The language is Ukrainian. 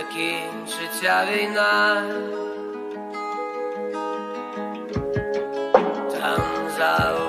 закінчиться війна, там за